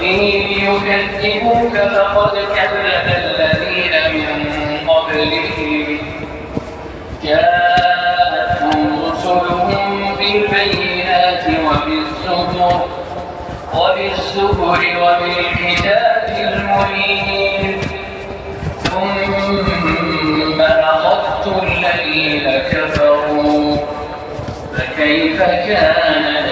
وإن يكذبوك فقد كذب الذين من قبلهم. جاءتهم رسلهم بالبينات وبالزبر وبالزبر وبالكتاب المنير. ثم أخذت الذين كفروا فكيف كان